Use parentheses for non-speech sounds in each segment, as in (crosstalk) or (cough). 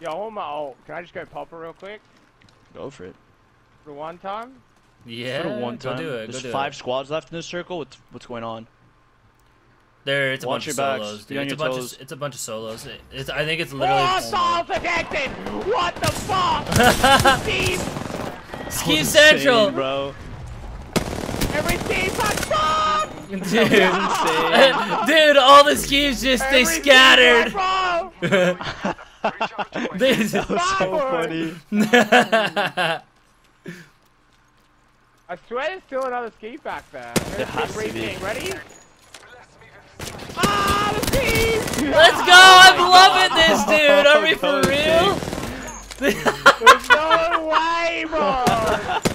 Yo, hold my ult. Can I just go pop it real quick? Go for it. For one time? Yeah, For the one time. go do it. There's go do five It. squads left in this circle. What's what's going on? There, it's a Watch bunch of backs. solos. Dude. It's a bunch toes. of it's a bunch of solos. It, it's, I think it's literally. Oh, just- Saul protected! What the fuck? (laughs) Steve! Ski Insane, Central, bro. Every team but fuck! (laughs) dude. (laughs) Dude, all the skis just they Every team scattered. But bro! This- is so funny. I swear there's still another ski back there. There has to be. Ready? Ah, the team! Let's go! I'm loving this, dude. Are we for real? There's no way, bro! (laughs)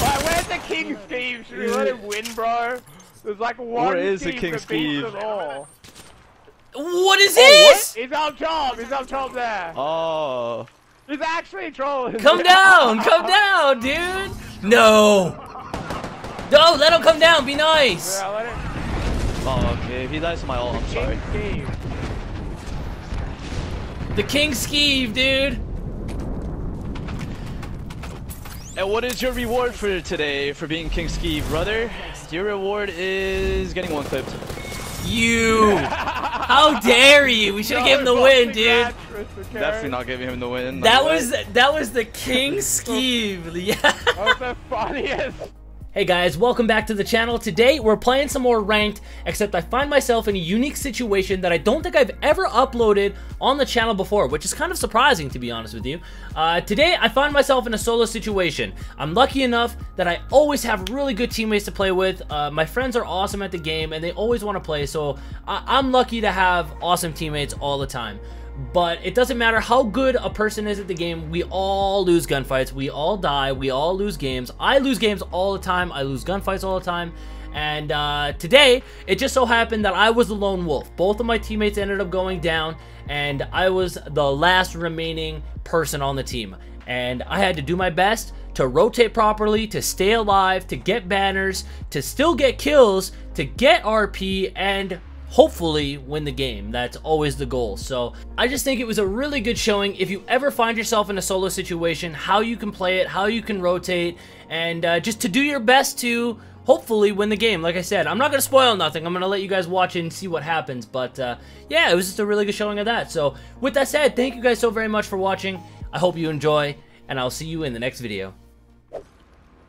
Like, where's the King Steve? Should we let him win, bro? There's like one Where is the team King that beats Steve? them all. What is oh, this? He's on top! He's on top there! Oh. He's actually trolling! (laughs) Come down, come down, dude. No. No, let him come down. Be nice. Yeah, let him. Oh, okay. If he dies to my ult, I'm sorry. King Steve. The King Skeeve, dude. And what is your reward for today for being King Ski, brother? Your reward is getting one clipped. You. How dare you? We should have given him the win, dude. Definitely not giving him the win. That like, was that was the King scheme. Yeah. (laughs) That was the funniest. Hey guys, welcome back to the channel. Today we're playing some more ranked, except I find myself in a unique situation that I don't think I've ever uploaded on the channel before, which is kind of surprising to be honest with you. Uh, today I find myself in a solo situation. I'm lucky enough that I always have really good teammates to play with. Uh, my friends are awesome at the game and they always want to play, so I I'm lucky to have awesome teammates all the time. But it doesn't matter how good a person is at the game, we all lose gunfights, we all die, we all lose games. I lose games all the time, I lose gunfights all the time. And uh, today, it just so happened that I was the lone wolf. Both of my teammates ended up going down, and I was the last remaining person on the team. And I had to do my best to rotate properly, to stay alive, to get banners, to still get kills, to get RP, and hopefully win the game. That's always the goal. So I just think it was a really good showing. If you ever find yourself in a solo situation, how you can play it, how you can rotate, and uh, just to do your best to hopefully win the game. Like I said, I'm not going to spoil nothing. I'm going to let you guys watch it and see what happens. But uh, yeah, it was just a really good showing of that. So with that said, thank you guys so very much for watching. I hope you enjoy, and I'll see you in the next video.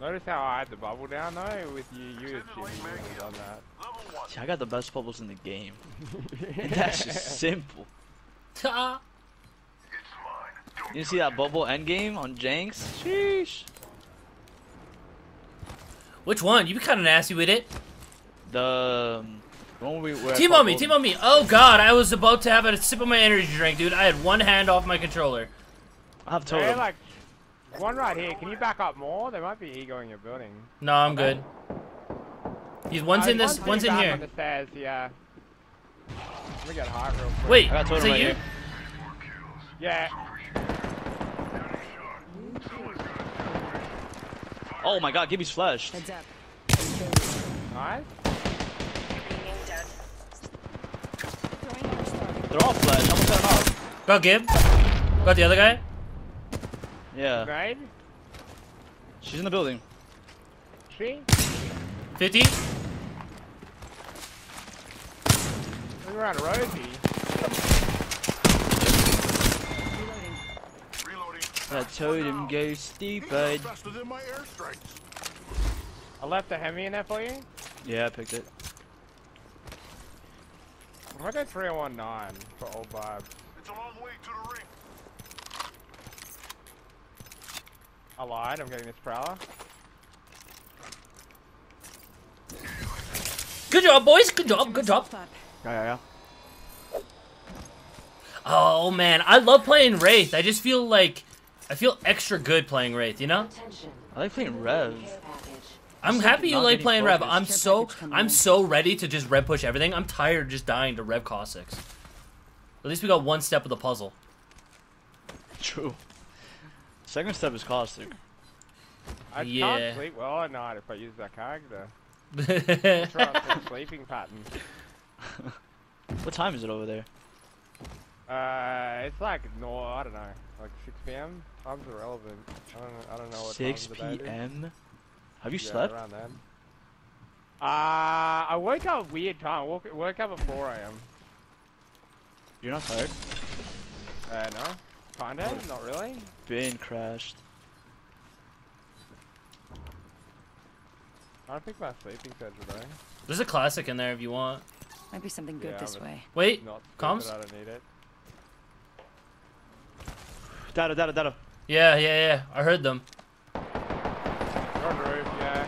Notice how I had the bubble down though with you. You had shouldn't have done that. See, I got the best bubbles in the game. (laughs) That's just simple. Ta. You see that bubble endgame on Jenks? Sheesh. Which one? You be kind of nasty with it. The um, one we were Team on me, team on me. Oh god, I was about to have a sip of my energy drink, dude. I had one hand off my controller. I have They're totem. like one right here. Can you back up more? There might be ego in your building. No, I'm good. He's one's Uh, in this, one's one's in here. On the stairs, yeah. Let me get high real quick. Wait, I is totem it right you? here. Yeah. Oh my god, Gibby's flashed. Heads up. Nice. They're all flashed. Almost got him off. Got Gib. Got the other guy. Yeah, Grenade. she's in the building. She. 50. Look around Rosie. That totem goes stupid. Faster than my airstrikes. I left a Hemi in there for you. Yeah, I picked it. I go 3019 for old vibes. It's a long way to the ring. I lied. I'm getting this prowler. Good job, boys. Good job. Good job. Yeah, yeah, yeah. Oh man, I love playing Wraith. I just feel like I feel extra good playing Wraith. You know? I like playing Rev. I'm happy you like getting playing Rev. I'm Care so I'm in. so ready to just Rev push everything. I'm tired of just dying to Rev caustics. At least we got one step of the puzzle. True. Second step is caustic. I Yeah. can't sleep well at night if I use that character. yeah, Try out some sleeping patterns. (laughs) What time is it over there? Uh, it's like no, I don't know, like 6 p.m. Times irrelevant. I don't, I don't know what 6 time of the day it is. p.m. Have you Yeah, slept? around then. Uh, I woke up weird time. Woke, woke up at 4 a.m. You're not tired? Uh, no, kinda, not really. Been crashed. I don't think my sleeping schedule though. There's a classic in there if you want. Might be something good Yeah, this way. Wait, Not Comms? But I don't need it. Data, data, data. Yeah, yeah, yeah. I heard them. You're on roof, yeah.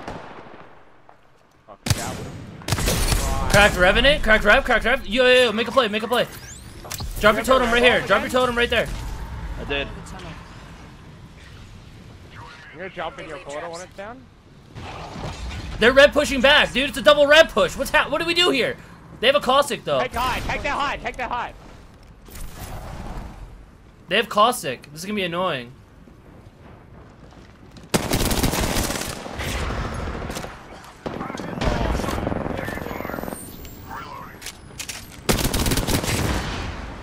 Fuck, that would. Cracked Revenant, cracked Rev, cracked Rev. Yo, yo, yo, make a play, make a play. Drop your totem right here. Drop your totem right there. I did. You're gonna jump in your when it's down? They're red pushing back, dude. It's a double red push. What's ha- What do we do here? They have a caustic though. Take high, take that high, take that high. They have caustic. This is gonna be annoying.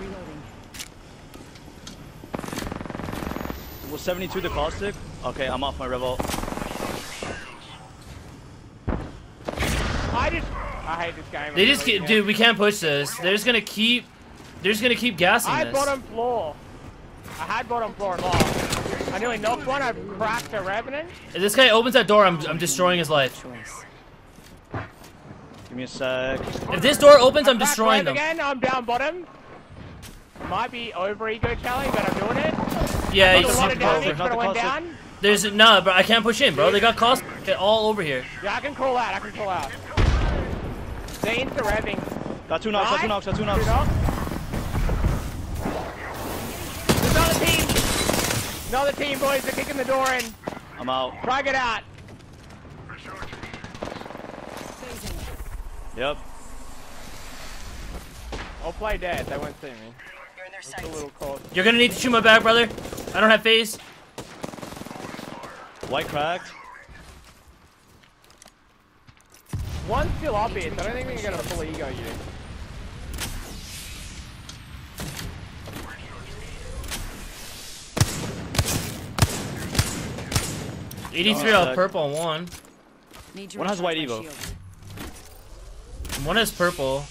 Reloading. Was 72 the caustic? Okay, I'm off my revolt. I just. I hate this game. They just deleting keep, dude. We can't push this. They're just gonna keep. They're just gonna keep gassing I had this. bottom floor. I had bottom floor locked. I nearly knocked one, I cracked a revenant. If this guy opens that door, I'm, I'm destroying his life. Give me a sec. If this door opens, I'm Cracked destroying rev them. again, I'm down bottom. Might be over ego challenge, but I'm doing it. Yeah, There's he's a super over. damage, but I went down. There's no, but I can't push in, bro. They got caustic all over here. Yeah, I can call out, I can call out. They insta revving. Got two knocks, got two knocks, got two knocks. There's another team. Another team, boys. They're kicking the door in. I'm out. Try get out. Yep. I'll play dead. They won't see me. You're It's a little close. You're gonna need to shoot my back, brother. I don't have phase. White cracked. One's still up here, so I don't think they're gonna full ego you. 83 Oh, off uh, purple on one. One has white Evo. One is purple.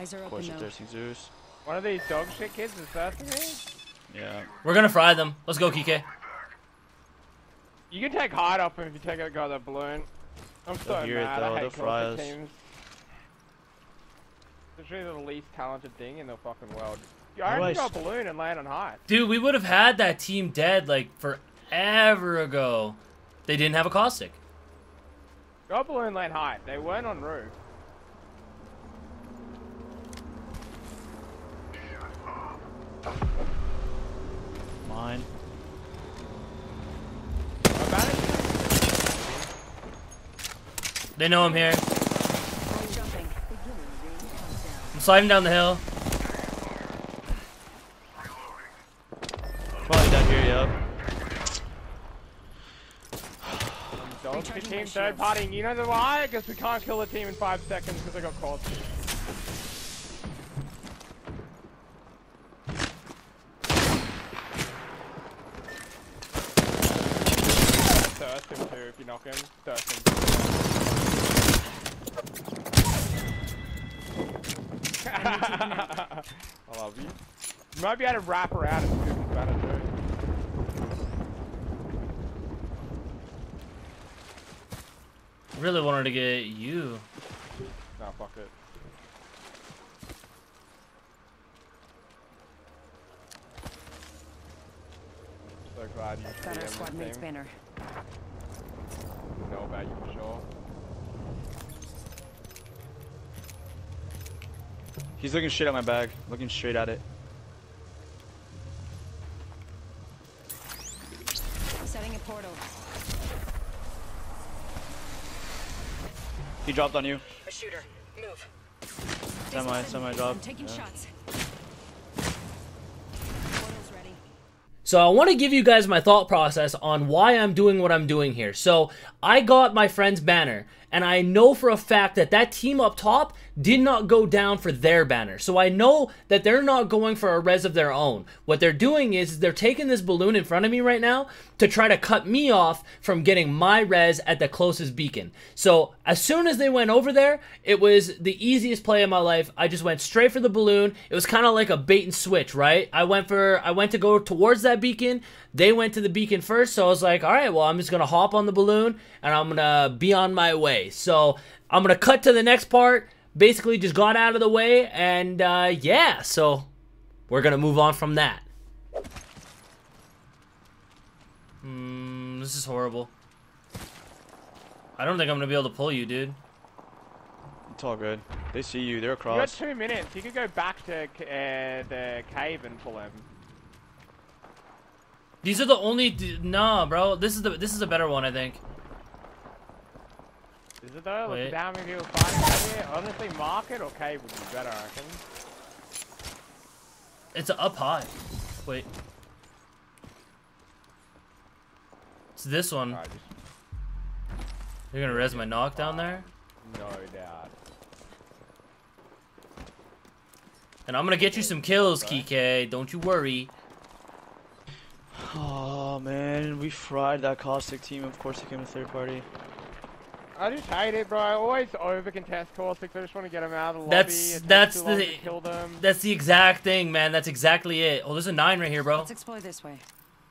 Healing. Eyes are Of open course, though. Zeus. One of these dog shit kids is thirsting me. Yeah. We're gonna fry them. Let's go, Kike. You can take hide off him if you take a guy that balloon. I'm so They'll it, mad. though. I hate fry CrossFit us. teams. It's really the least talented thing in the fucking world. I How do already I got a balloon and land on height. Dude, we would have had that team dead like forever ago. They didn't have a caustic. Got balloon land height. They weren't on roof. Mine. They know I'm here. I'm sliding down the hill. Probably down here, yep. Dog shit Recharging team third partying. You know the why? Because we can't kill the team in five seconds because they got caught. Thirst him too if you knock him. Thirst him. (laughs) I love you. You might be able to wrap around and scoop his banner too. Really wanted to get you. Nah, fuck it. So glad you Got our DM squad the mate's team. Know about you for sure. He's looking straight at my bag. Looking straight at it. Setting a portal. He dropped on you. A shooter. Move. Semi, semi drop. I'm taking Yeah. shots. So I want to give you guys my thought process on why I'm doing what I'm doing here. So I got my friend's banner, and I know for a fact that that team up top did not go down for their banner. So I know that they're not going for a res of their own. What they're doing is they're taking this balloon in front of me right now to try to cut me off from getting my res at the closest beacon. So as soon as they went over there, it was the easiest play of my life. I just went straight for the balloon. It was kind of like a bait and switch, right? I went for I went to go towards that beacon. They went to the beacon first, so I was like, all right, well, I'm just gonna hop on the balloon and I'm gonna be on my way. So I'm gonna cut to the next part. Basically, just got out of the way, and uh, yeah, so we're gonna move on from that. Hmm, this is horrible. I don't think I'm gonna be able to pull you, dude. It's all good. They see you. They're across. You got two minutes. You could go back to uh, the cave and pull him. These are the only. D- nah, bro. This is the this is a better one, I think. Is it though? Wait. Look at how many people fighting out oh, here. Honestly, market or cave would be better, I reckon. It's up high. Wait. It's this one. Alright, just You're gonna res my knock down there, no doubt. and I'm gonna get you some kills, Kike. Don't you worry. Oh man, we fried that caustic team. Of course, they came a third party. I just hate it, bro. I always over contest caustics. I just want to get them out of the lobby. That's- It takes that's the- kill them. That's the exact thing, man. That's exactly it. Oh, there's a nine right here, bro. Let's explore this way.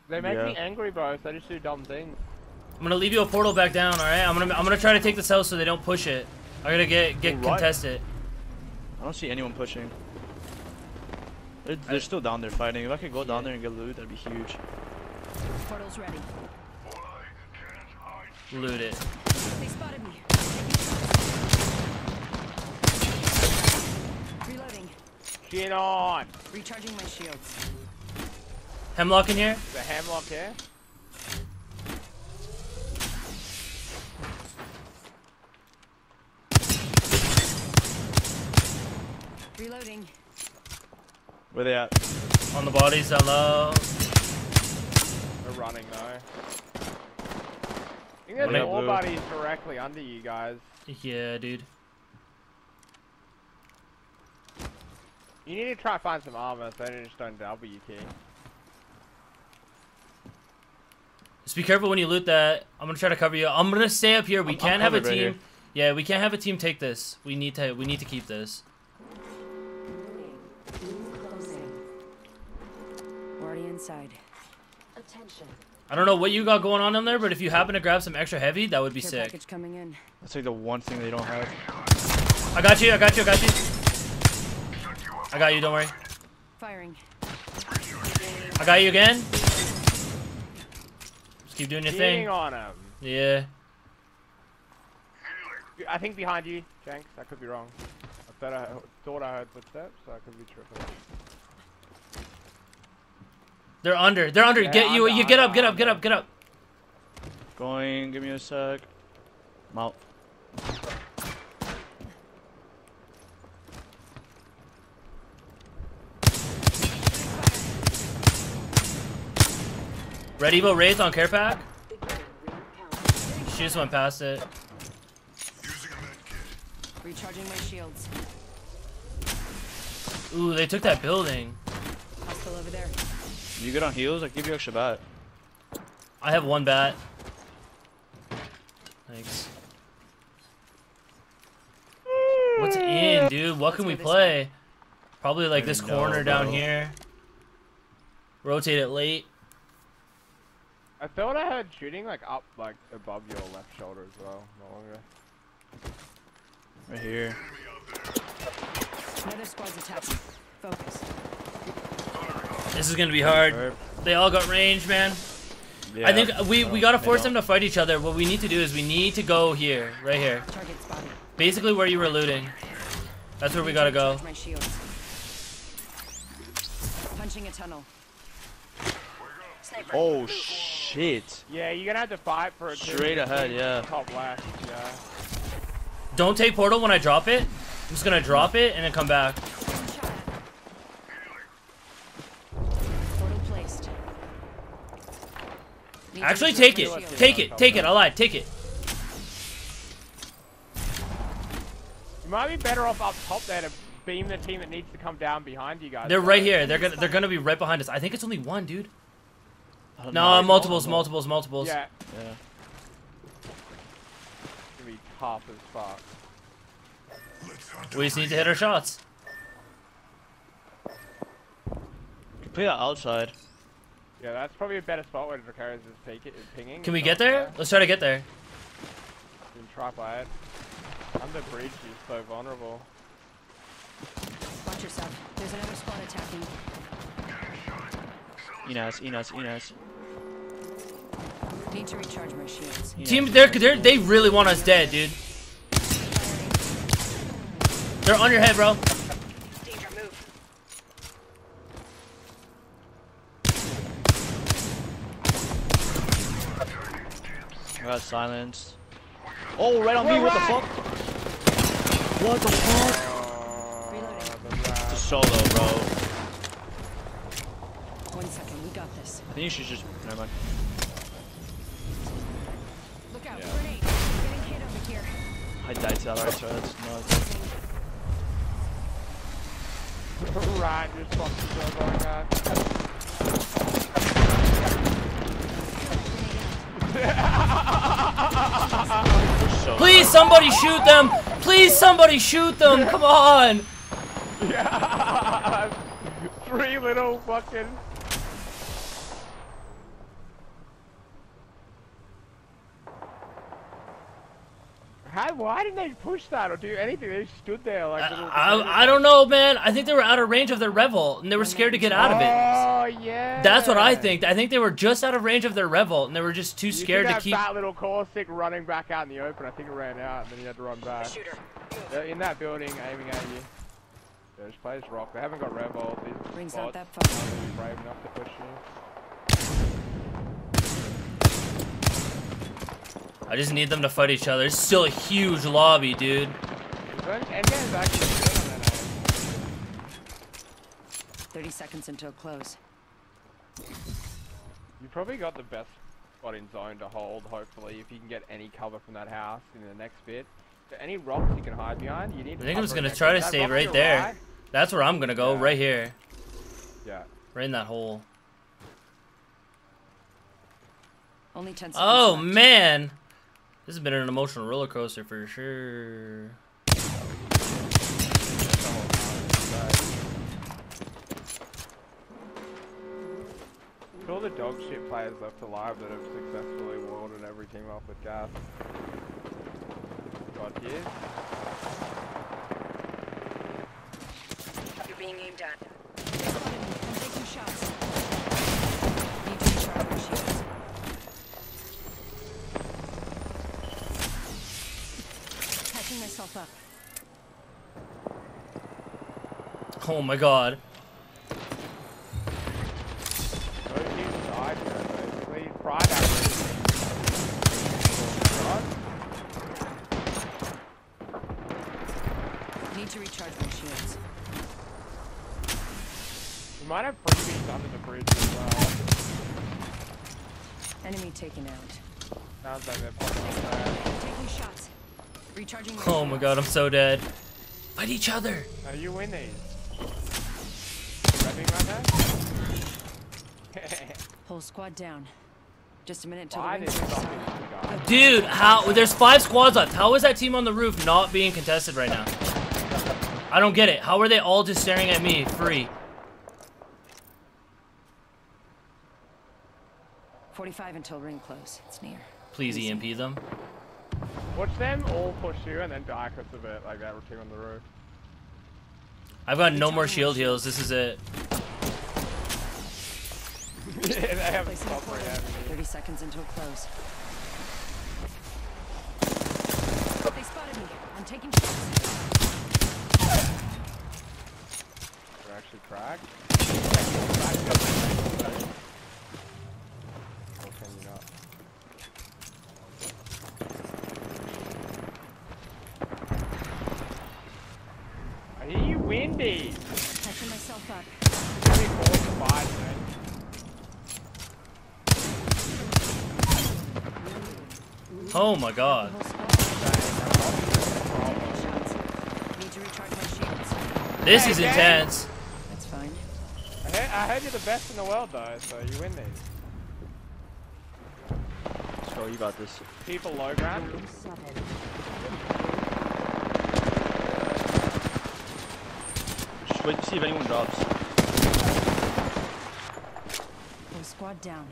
They make Yeah. me angry, bro. So I just do dumb things. I'm gonna leave you a portal back down. All right. I'm gonna I'm gonna try to take this house so they don't push it. I'm gonna get get Alright. contest it. I don't see anyone pushing. They're, they're still down there fighting. If I could go down there and get loot, that'd be huge. Portal's ready. Loot it. They spotted me. Reloading. Get on. Recharging my shields. Hemlok in here. The Hemlok here. Reloading. Where they at? On the bodies down low. They're running though. I think there's One up more bodies directly under you guys. Yeah, dude. You need to try to find some armor so they just don't double you, King. Just be careful when you loot that. I'm gonna try to cover you. I'm gonna stay up here. We I'm- can't I'm have a covered right team. Yeah, we can't have a team take this. We need to. We need to keep this. Closing. Already inside. I don't know what you got going on in there, but if you happen to grab some extra heavy, that would be Care sick. package coming in. That's like the one thing they don't have. I got you. I got you. I got you. I got you. Don't worry. Firing. I got you again. Just keep doing your Cheating thing. on him. Yeah. I think behind you, Jenks. I could be wrong. I thought I, thought I heard footsteps, so I could be tripping. They're under. They're under. Yeah, get you. under, You get up. Get up. Get up. Get up. Going, give me a sec. I'm out. Red Evo Wraith on care pack. She just went past it. Recharging my shields. Ooh, they took that building. Hostile over there. You good on heals? I give you extra bat. I have one bat. Thanks. What's in, dude? What can we go this play? Probably like this know, corner down bro. here. Rotate it late. I thought I heard shooting like up, like above your left shoulder as well. No longer. Right here. Another squad's attacking. Focus. This is gonna be hard. They all got range, man. Yeah. I think we, we oh, gotta force them to fight each other. What we need to do is we need to go here, right here. Basically where you were looting. That's where we gotta go. Recharge my shields. Punching a tunnel. Sniper. Oh shit. Yeah, you're gonna have to fight for it. too. Straight ahead, yeah. Top left, yeah. Don't take portal when I drop it. I'm just gonna drop it and then come back. Actually, take it. Take it. Take it. I lied. Take it. You might be better off up top there to beam the team that needs to come down behind you guys. They're right here. They're gonna they're gonna be right behind us. I think it's only one, dude. No, know. multiples, multiples, multiples. Yeah, Yeah. it's gonna be tough as fuck. We just need to hit our shots. Can play outside. Yeah, that's probably a better spot where Dracarys is peek- is pinging. Can we get not there? Let's try to get there. You can try by it. Under bridge is so vulnerable. Watch yourself. There's another squad attacking. Enos, Enos, Enos. Need to recharge my shields. Enos. Team, they're, they're they really want us dead, dude. They're on your head, bro. Danger, move. I got silence. Oh, right on me, what the fuck? What the fuck? Reloading. the rat. Solo, bro. One second, we got this. I think you should just. Never mind. Look out, Yeah. grenade. Getting hit over here. I died to that right, so that's nuts. Rat just fucking so going that. (laughs) (laughs) So Please, somebody shoot them. Please, somebody shoot them. Come on. (laughs) Three little fucking. How, why didn't they push that or do anything? They stood there like little. I, I don't know, man. I think they were out of range of their revolt, and they were scared to get out of it. Oh yeah. That's what I think. I think they were just out of range of their revolt, and they were just too You scared see to that keep. That little Corsic running back out in the open. I think it ran out, and then he had to run back. Shooter. They're in that building, aiming at you. Those players rock. They haven't got revolt. These Rings bots not that far. aren't really brave enough to push you. I just need them to fight each other. It's still a huge lobby, dude. But Endgame's actually good on that aim. 30 seconds until close. You probably got the best spot in zone to hold, hopefully, if you can get any cover from that house in the next bit. So any rocks you can hide behind, you need I think I'm just gonna try to that stay right there. right- That's where I'm gonna go, Yeah. right here, Yeah. right in that hole. Only 10 seconds Oh left. man, this has been an emotional roller coaster for sure. All the dog shit players left alive that have successfully warded every team off with gas. God, here. You're being aimed at. Taking shots. Need to recharge my shields. Patching myself up. Oh my god. Those teams died here, basically. Pride average. God. Need to recharge my shields. We might have freebies under the bridge as well. Enemy taken out. Sounds like they're popping up there. Taking shots. Recharging my Oh my god, I'm so dead. Fight each other. Are you winning? Grabbing right? (laughs) Whole squad down. Just a minute till Why the did rings it close. not be guys? Dude, how? There's five squads left. How is that team on the roof not being contested right now? I don't get it. How are they all just staring at me free? 45 until ring close. It's near. Please EMP them. Watch them all push you and then die us of it, like that team on the roof. I've got no more shield heals. This is it. yeah, (laughs) they haven't a stopped right now. 30 seconds until close. They spotted me. I'm taking shots. They're actually cracked. Or can you not? I hear you windy. Catching myself up. It's gonna be four to five, man. Oh my god. Whole squad. Taking shots. This Hey, is gang. intense. That's fine. I heard, I heard you're the best in the world though, so you win these. Let's go, you got this. People low ground. Just wait to see if anyone drops. Whole squad down.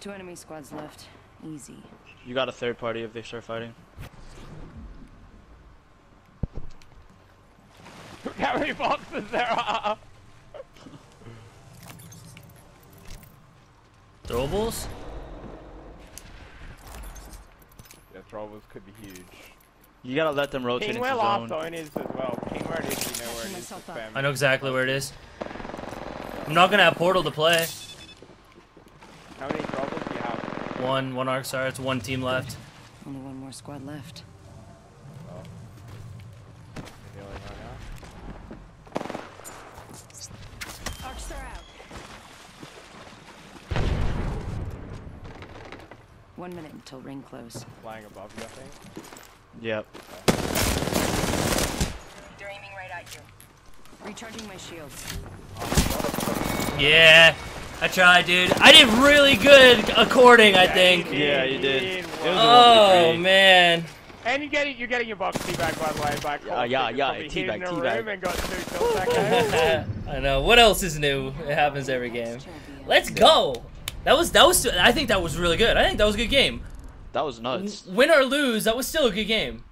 Two enemy squads left. Easy. You got a third party if they start fighting. Look (laughs) how many boxes there are. Throwables? Yeah, troubles could be huge. You gotta let them rotate King into where last zone. zone is as well. King where it is, you know where it is. myself Just up. spam. I know exactly where it is. I'm not gonna have Portal to play. How many troubles do you have? One, one arc star. It's one team left. Only one more squad left. Healing right now. Arcstar out. One minute until ring close. Flying above you, I think. Yep. They're aiming right at you. Recharging my shields. Yeah, I tried, dude. I did really good according, I think. Yeah, you did. It was Oh man. And you're getting you're getting your box teabag by the way by Yeah, yeah, yeah, Probably hid teabag, in teabag. and got two (laughs) kills that. I know. What else is new? It happens every game. Let's go. That was that was. I think that was really good. I think that was a good game. That was nuts. Win or lose, that was still a good game.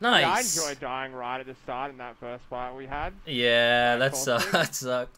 Yeah, I Nice. enjoyed dying right at the start in that first fight we had. Yeah, (laughs) that sucked. That (laughs) sucked.